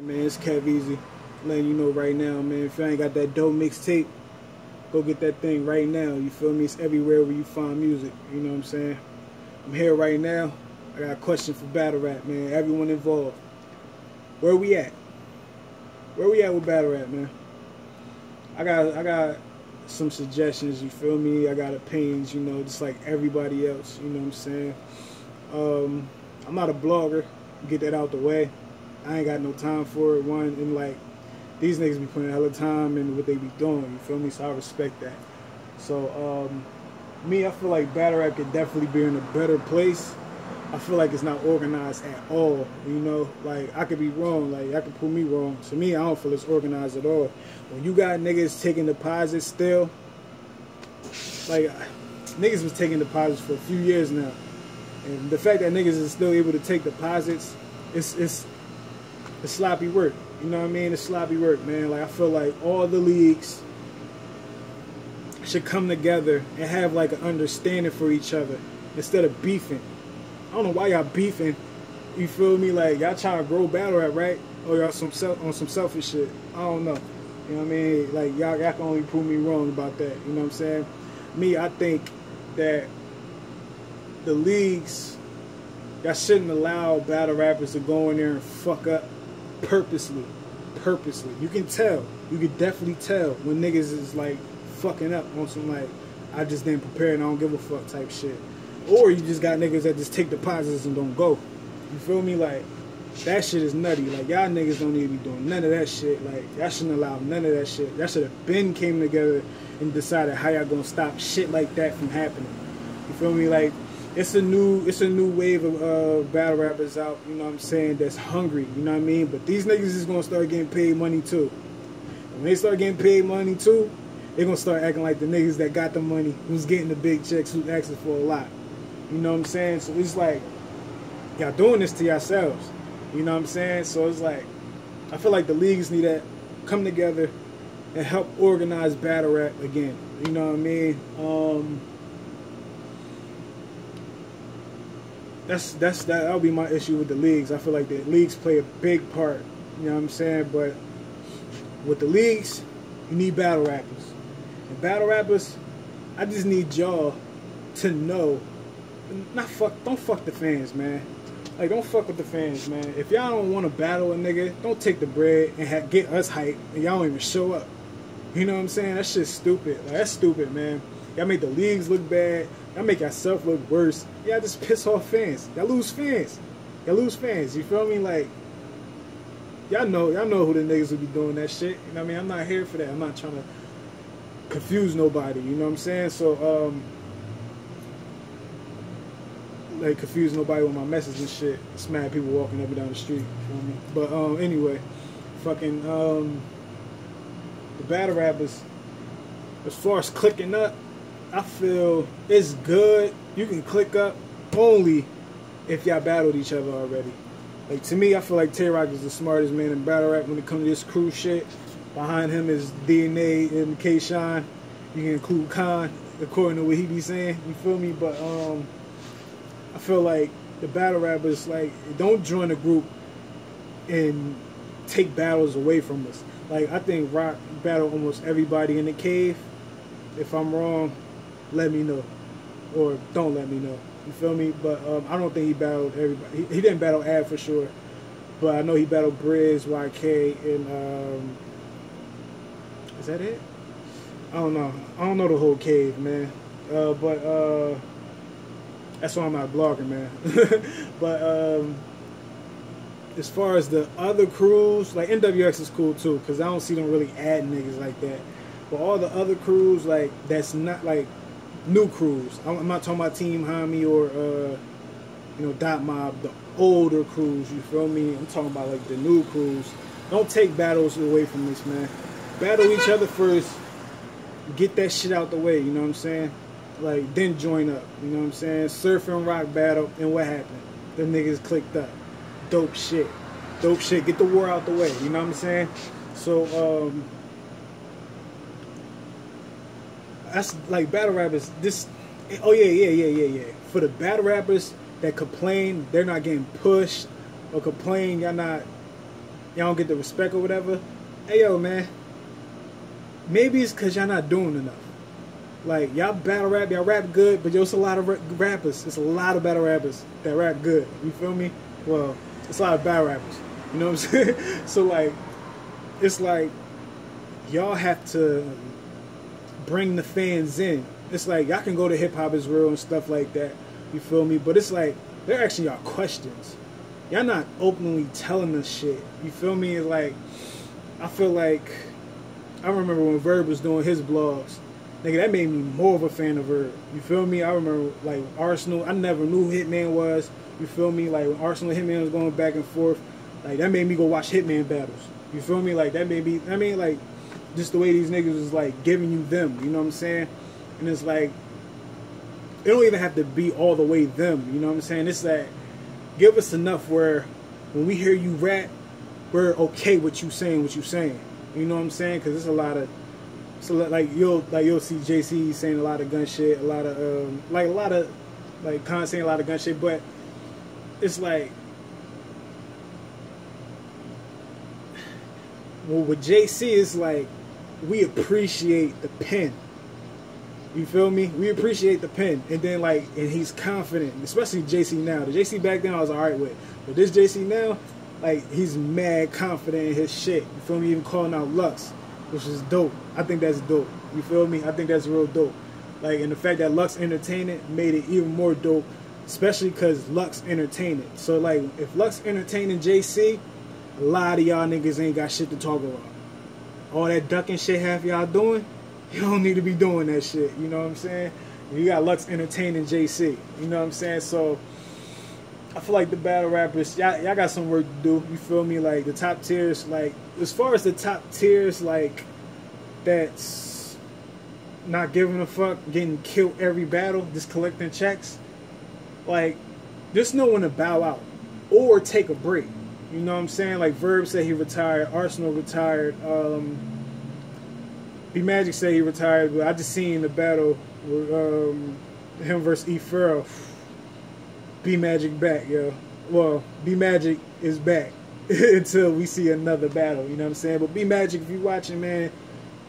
Man, it's Kev Easy. Letting you know right now, man. If you ain't got that dope mixtape, go get that thing right now. You feel me? It's everywhere where you find music. You know what I'm saying? I'm here right now. I got a question for Battle Rap, man. Everyone involved. Where we at? Where we at with Battle Rap, man? I got I got some suggestions, you feel me? I got opinions, you know, just like everybody else, you know what I'm saying? Um, I'm not a blogger, get that out the way. I ain't got no time for it. One and like these niggas be putting a hell of time in what they be doing. You feel me? So I respect that. So um, me, I feel like battle rap could definitely be in a better place. I feel like it's not organized at all. You know, like I could be wrong. Like I could prove me wrong. To me, I don't feel it's organized at all. When you got niggas taking deposits still, like niggas was taking deposits for a few years now, and the fact that niggas is still able to take deposits, it's it's it's sloppy work. You know what I mean? It's sloppy work, man. Like I feel like all the leagues should come together and have like an understanding for each other instead of beefing. I don't know why y'all beefing. You feel me? Like y'all trying to grow battle rap, right? Or y'all some self on some selfish shit. I don't know. You know what I mean? Like y'all, y'all can only prove me wrong about that. You know what I'm saying? Me, I think that the leagues, y'all shouldn't allow battle rappers to go in there and fuck up purposely. Purposely. You can tell. You can definitely tell when niggas is like fucking up on some like I just didn't prepare and I don't give a fuck type shit. Or you just got niggas that just take deposits and don't go. You feel me? Like that shit is nutty. Like y'all niggas don't need to be doing none of that shit. Like y'all shouldn't allow none of that shit. Y'all should have been came together and decided how y'all gonna stop shit like that from happening. You feel me? Like it's a new it's a new wave of uh, battle rappers out, you know what I'm saying, that's hungry, you know what I mean? But these niggas is gonna start getting paid money too. When they start getting paid money too, they're gonna start acting like the niggas that got the money, who's getting the big checks, who's asking for a lot. You know what I'm saying? So it's like y'all doing this to yourselves. You know what I'm saying? So it's like I feel like the leagues need to come together and help organize battle rap again. You know what I mean? Um, that's that's that that'll be my issue with the leagues. I feel like the leagues play a big part. You know what I'm saying? But with the leagues, you need battle rappers. And battle rappers, I just need y'all to know. Not fuck. Don't fuck the fans, man. Like don't fuck with the fans, man. If y'all don't want to battle a nigga, don't take the bread and ha- get us hype, and y'all don't even show up. You know what I'm saying? That shit's stupid. Like that's stupid, man. Y'all make the leagues look bad. Y'all make yourself look worse. Y'all just piss off fans. Y'all lose fans. Y'all lose fans. You feel me? Like y'all know, y'all know who the niggas will be doing that shit. You know what I mean? I'm not here for that. I'm not trying to confuse nobody. You know what I'm saying? So um, like confuse nobody with my message and shit. It's mad people walking up and down the street. You feel me? But um, anyway, fucking um, the battle rappers. As far as clicking up, I feel it's good. You can click up only if y'all battled each other already. Like to me, I feel like Tay Roc is the smartest man in battle rap when it comes to this crew shit. Behind him is DNA and K Shine. You can include Khan, according to what he be saying. You feel me? But um, I feel like the battle rappers like don't join a group and take battles away from us. Like I think Roc battled almost everybody in the cave. If I'm wrong, let me know, or don't let me know. You feel me? But um, I don't think he battled everybody. He, he didn't battle Ad for sure, but I know he battled Brizz, YK, and um, is that it? I don't know. I don't know the whole cave, man. Uh, but uh, that's why I'm not blogging, man. but um, as far as the other crews, like NWX is cool too, because I don't see them really add niggas like that. But all the other crews, like that's not like new crews. I'm, not talking about Team Homie or uh, you know Dot Mob, the older crews. You feel me? I'm talking about like the new crews. Don't take battles away from this, man. Battle each other first. Get that shit out the way. You know what I'm saying? Like then join up. You know what I'm saying? Surf and Roc battle, and what happened? The niggas clicked up. Dope shit. Dope shit. Get the war out the way. You know what I'm saying? So um that's like battle rappers. This, oh yeah, yeah, yeah, yeah, yeah. For the battle rappers that complain they're not getting pushed or complain y'all not y'all don't get the respect or whatever. Hey yo, man. Maybe it's cause y'all not doing enough. Like y'all battle rap, y'all rap good, but there's a lot of rappers. It's a lot of battle rappers that rap good. You feel me? Well, it's a lot of bad rappers. You know what I'm saying? so like, it's like y'all have to bring the fans in. It's like y'all can go to hip hop is real and stuff like that. You feel me? But it's like they're actually asking y'all questions. Y'all not openly telling us shit. You feel me? It's like I feel like I remember when Verb was doing his blogs nigga, that made me more of a fan of her. You feel me? I remember like Arsonal. I never knew Hitman was. You feel me? Like when Arsonal Hitman was going back and forth, like that made me go watch Hitman battles. You feel me? Like that made me. I mean, like just the way these niggas is like giving you them. You know what I'm saying? And it's like it don't even have to be all the way them. You know what I'm saying? It's that give us enough where when we hear you rap, we're okay with you saying what you saying. You know what I'm saying? Because there's a lot of so like you'll like you'll see JC saying a lot of gun shit, a lot of um, like a lot of like Khan saying a lot of gun shit, but it's like well with JC is like we appreciate the pen. You feel me? We appreciate the pen, and then like, and he's confident, especially JC now. The JC back then I was alright with, but this JC now, like, he's mad confident in his shit. You feel me? Even calling out Lux which is dope. I think that's dope. You feel me? I think that's real dope. Like, and the fact that Lux Entertainment made it even more dope, especially because Lux Entertainment. So, like, if Lux Entertainment JC, a lot of y'all niggas ain't got shit to talk about. All that ducking shit half y'all doing, you don't need to be doing that shit. You know what I'm saying? You got Lux entertaining JC. You know what I'm saying? So, I feel like the battle rappers, y'all, y'all got some work to do. You feel me? Like the top tiers, like as far as the top tiers, like that's not giving a fuck, getting killed every battle, just collecting checks. Like, there's no one to bow out or take a break. You know what I'm saying? Like Verb said he retired, Arsonal retired, um, B Magic said he retired, but I just seen the battle with um, him versus E Farrell B Magic back, yo. Well, B Magic is back until we see another battle. You know what I'm saying? But B Magic, if you watching, man,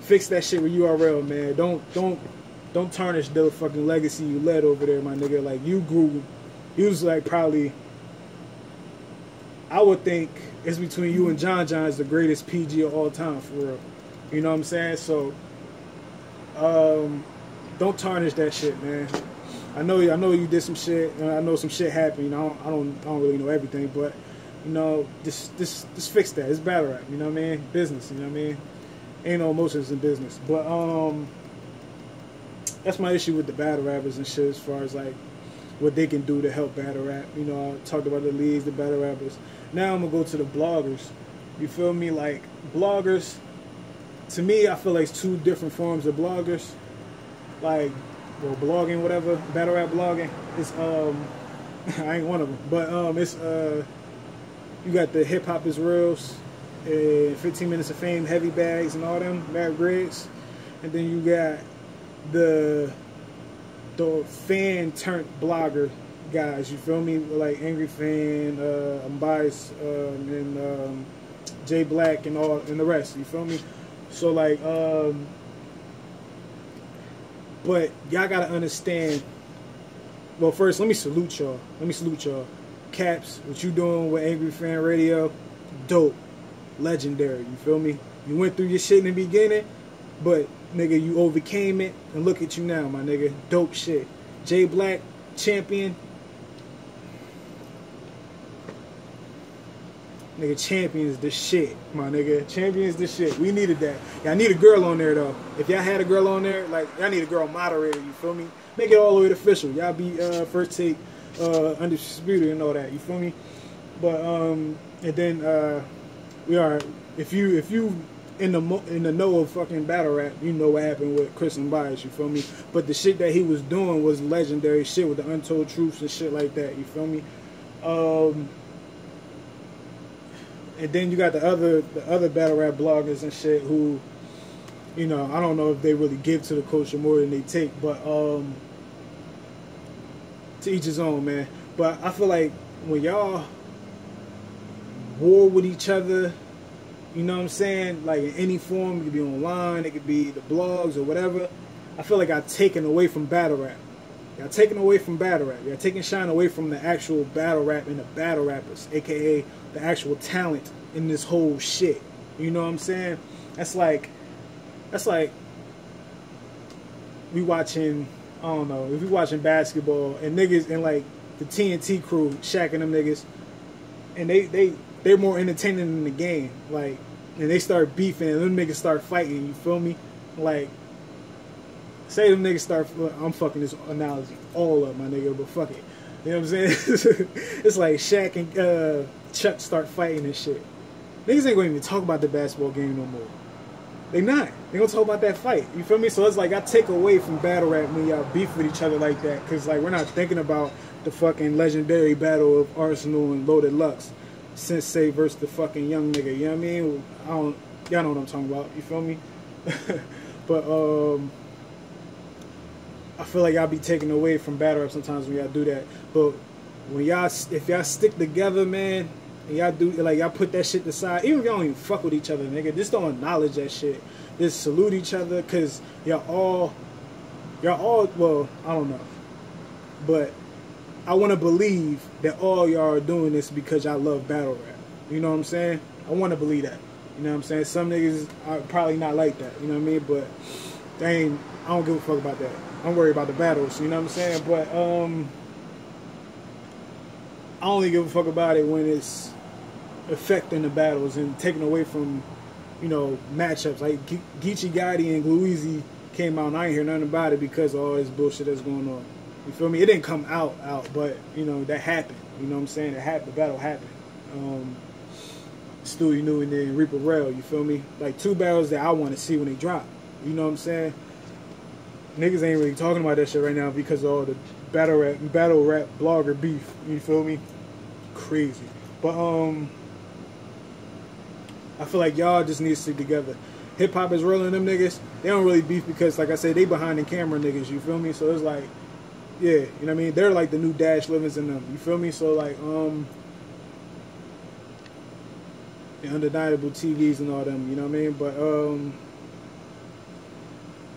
fix that shit with URL, man. Don't don't don't tarnish the fucking legacy you led over there, my nigga. Like you grew, he was like probably. I would think it's between you and John John is the greatest PG of all time for real. You know what I'm saying? So, um, don't tarnish that shit, man. I know I know you did some shit. and I know some shit happened. You know, I don't, I don't, really know everything, but you know, just just just fix that. It's battle rap. You know what I mean? Business. You know what I mean? Ain't no emotions in business. But um, that's my issue with the battle rappers and shit. As far as like what they can do to help battle rap. You know, I talked about the leagues, the battle rappers. Now I'm gonna go to the bloggers. You feel me? Like bloggers. To me, I feel like it's two different forms of bloggers. Like well, blogging, whatever, battle rap blogging. It's um, I ain't one of them, but um, it's uh, you got the hip hop is reals, and 15 minutes of fame, heavy bags, and all them, Matt Griggs, and then you got the the fan turned blogger guys. You feel me? Like Angry Fan, uh, Unbias, uh, and um, Jay Blac, and all, and the rest. You feel me? So like um but y'all gotta understand. Well, first, let me salute y'all. Let me salute y'all. Caps, what you doing with Angry Fan Radio? Dope. Legendary. You feel me? You went through your shit in the beginning, but nigga, you overcame it, and look at you now, my nigga. Dope shit. Jay Blac, champion. Nigga, champions the shit, my nigga. Champions the shit. We needed that. Y'all need a girl on there though. If y'all had a girl on there, like y'all need a girl moderator. You feel me? Make it all the way official. Y'all be uh, first take, uh, undisputed and all that. You feel me? But um, and then uh, we are. If you if you in the in the know of fucking battle rap, you know what happened with Chris Unbias, you feel me? But the shit that he was doing was legendary shit with the untold truths and shit like that, you feel me? Um, and then you got the other the other battle rap bloggers and shit who, you know, I don't know if they really give to the culture more than they take, but um, to each his own, man. But I feel like when y'all war with each other you know what I'm saying? Like in any form, it could be online, it could be the blogs or whatever. I feel like I've taken away from battle rap. Y'all taking away from battle rap. Y'all taking shine away from the actual battle rap and the battle rappers, aka the actual talent in this whole shit. You know what I'm saying? That's like, that's like we watching. I don't know if we watching basketball and niggas and like the TNT crew, Shaq and them niggas, and they they they're more entertaining than the game. Like, and they start beefing and them niggas start fighting. You feel me? Like, say them niggas start. I'm fucking this analogy all up, my nigga, but fuck it. You know what I'm saying? it's like Shaq and uh, Chuck start fighting and shit. Niggas ain't gonna even talk about the basketball game no more. They not. They gonna talk about that fight. You feel me? So it's like I take away from battle rap when y'all beef with each other like that, cause like we're not thinking about the fucking legendary battle of Arsonal and Loaded Lux, Sensei versus the fucking young nigga. You know what I mean? I don't. Y'all know what I'm talking about. You feel me? but um, I feel like y'all be taken away from battle rap sometimes when y'all do that. But when y'all, if y'all stick together, man, and y'all do like y'all put that shit aside, even if y'all don't even fuck with each other, nigga, just don't acknowledge that shit. Just salute each other, cause y'all all, y'all all, well, I don't know, but I want to believe that all y'all are doing this because y'all love battle rap. You know what I'm saying? I want to believe that. You know what I'm saying? Some niggas are probably not like that. You know what I mean? But ain't. I don't give a fuck about that. I'm worried about the battles. You know what I'm saying? But um, I only give a fuck about it when it's affecting the battles and taking away from, you know, matchups. Like Ge- Geechee Gotti and Gluezy came out and I ain't hear nothing about it because of all this bullshit that's going on. You feel me? It didn't come out out, but you know that happened. You know what I'm saying? It happened. The battle happened. Um, Stewie New and then Reaper Rail. You feel me? Like two battles that I want to see when they drop. You know what I'm saying? Niggas ain't really talking about that shit right now because of all the battle rap, battle rap blogger beef. You feel me? Crazy. But um, I feel like y'all just need to stick together. Hip hop is rolling them niggas. They don't really beef because, like I said, they behind the camera niggas. You feel me? So it's like, yeah, you know what I mean. They're like the new Dash Livings in them. You feel me? So like, um, the undeniable TVs and all them. You know what I mean? But um,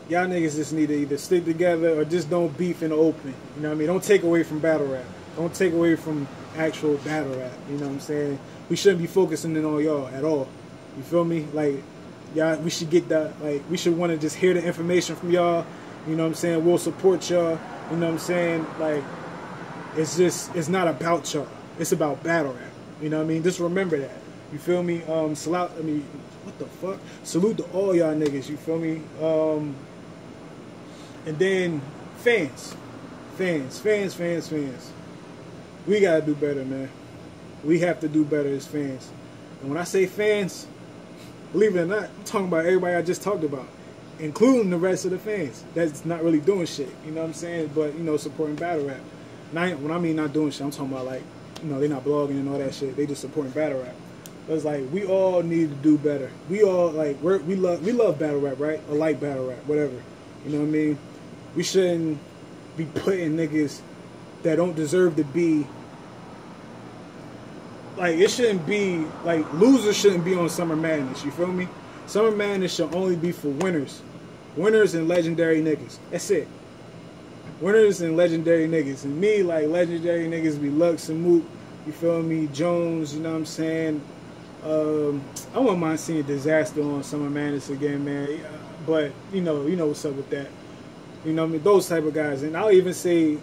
y'all niggas just need to either stick together or just don't beef in the open. You know what I mean? Don't take away from battle rap. Don't take away from actual battle rap. You know what I'm saying? We shouldn't be focusing in on y'all at all. You feel me? Like, y'all, we should get that. Like, we should want to just hear the information from y'all. You know what I'm saying? We'll support y'all. You know what I'm saying? Like, it's just, it's not about y'all. It's about battle rap. You know what I mean? Just remember that. You feel me? Um, salute. I mean, what the fuck? Salute to all y'all niggas. You feel me? Um, and then fans, fans, fans, fans, fans. We gotta do better, man. We have to do better as fans. And when I say fans, believe it or not, I'm talking about everybody I just talked about, including the rest of the fans that's not really doing shit. You know what I'm saying? But you know, supporting battle rap. Now, when I mean not doing shit, I'm talking about like, you know, they're not blogging and all that shit. They just supporting battle rap. But it's like we all need to do better. We all like we're, we love we love battle rap, right? Or like battle rap, whatever. You know what I mean? We shouldn't be putting niggas that don't deserve to be like it shouldn't be like losers shouldn't be on Summer Madness. You feel me? Summer Madness should only be for winners, winners and legendary niggas. That's it. Winners and legendary niggas. And me, like legendary niggas, be Lux and Mook. You feel me? Jones. You know what I'm saying? Um, I wouldn't mind seeing disaster on Summer Madness again, man. But you know, you know what's up with that. You know, I mean, those type of guys. And I'll even say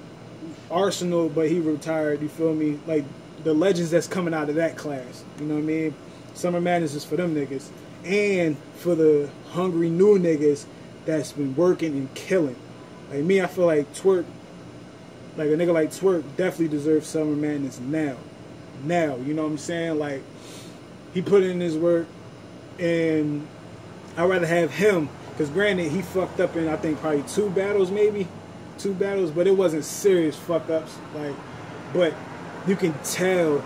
Arsonal, but he retired. You feel me? Like the legends that's coming out of that class. You know what I mean? Summer Madness is for them niggas. And for the hungry new niggas that's been working and killing. Like me, I feel like Twork, like a nigga like Twork definitely deserves Summer Madness now. Now, you know what I'm saying? Like, he put in his work, and I'd rather have him, because granted, he fucked up in, I think, probably two battles, maybe. Two battles, but it wasn't serious fuck ups. Like, but you can tell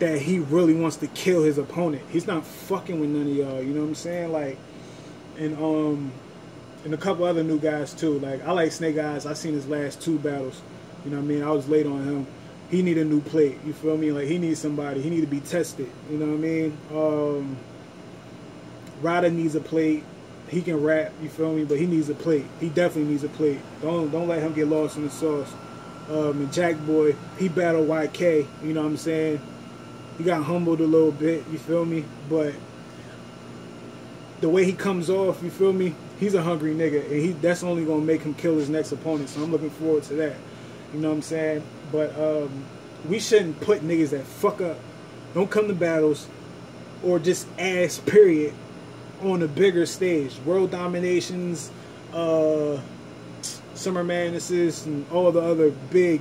that he really wants to kill his opponent. He's not fucking with none of y'all. You know what I'm saying? Like, and um, and a couple other new guys too. Like I like Snake Eyes. I seen his last two battles. You know what I mean? I was late on him. He need a new plate. You feel me? Like he needs somebody. He need to be tested. You know what I mean? Um, Ryda needs a plate. He can rap, you feel me? But he needs a plate. He definitely needs a plate. Don't don't let him get lost in the sauce. Um, and Jack Boy, he battled YK. You know what I'm saying? He got humbled a little bit. You feel me? But the way he comes off, you feel me? He's a hungry nigga, and he that's only gonna make him kill his next opponent. So I'm looking forward to that. You know what I'm saying? But um, we shouldn't put niggas that fuck up, don't come to battles, or just ass period on a bigger stage. World dominations, uh, summer madnesses, and all the other big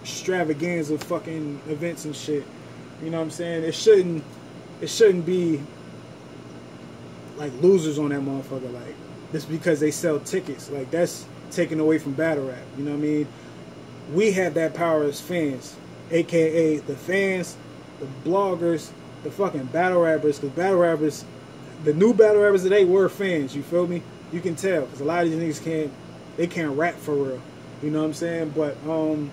extravaganza fucking events and shit. You know what I'm saying? It shouldn't. It shouldn't be like losers on that motherfucker. Like just because they sell tickets, like that's taken away from battle rap. You know what I mean? We have that power as fans, aka the fans, the bloggers, the fucking battle rappers. Because battle rappers the new battle rappers today were fans. You feel me? You can tell because a lot of these niggas can't they can't rap for real. You know what I'm saying? But um,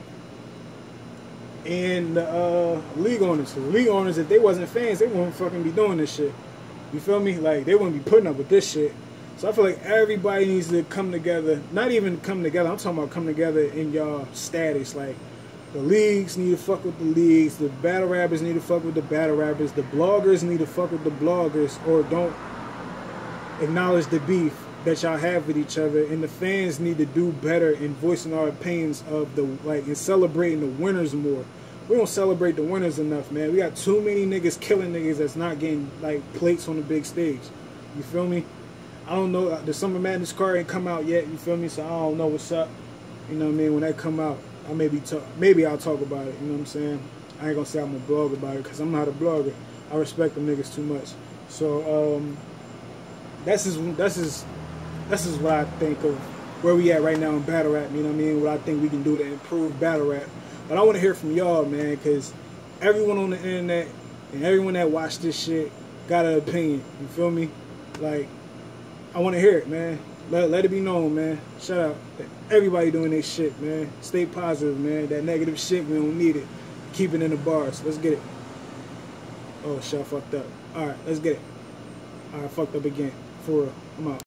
and the uh, league owners, the league owners, if they wasn't fans, they wouldn't fucking be doing this shit. You feel me? Like they wouldn't be putting up with this shit. So I feel like everybody needs to come together. Not even come together. I'm talking about come together in y'all status. Like the leagues need to fuck with the leagues. The battle rappers need to fuck with the battle rappers. The bloggers need to fuck with the bloggers or don't acknowledge the beef that y'all have with each other. And the fans need to do better in voicing our opinions of the like and celebrating the winners more. We don't celebrate the winners enough, man. We got too many niggas killing niggas that's not getting like plates on the big stage. You feel me? I don't know. The Summer Madness card ain't come out yet. You feel me? So I don't know what's up. You know what I mean? When that come out, I maybe talk. Maybe I'll talk about it. You know what I'm saying? I ain't gonna say I'm gonna blog about it because I'm not a blogger. I respect them niggas too much. So um, that's is that's is that's is what I think of where we at right now in battle rap. You know what I mean? What I think we can do to improve battle rap. But I want to hear from y'all, man, because everyone on the internet and everyone that watched this shit got an opinion. You feel me? Like, I want to hear it, man. Let, let it be known, man. Shout out everybody doing this shit, man. Stay positive, man. That negative shit, we don't need it. Keep it in the bars. Let's get it. Oh, shit, I fucked up. All right, let's get it. All right, fucked up again. For real. I'm out.